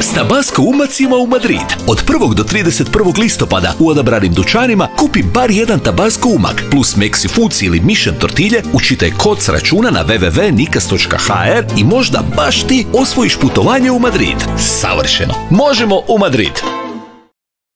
S Tabasco umacima u Madrid. Od 1. do 31. listopada u odabranim dućanima kupi bar jedan Tabasco umak plus Mexi Foods ili Mission Tortilje, učitaj kod s računa na www.nikas.hr i možda baš ti osvojiš putovanje u Madrid. Savršeno. Možemo u Madrid.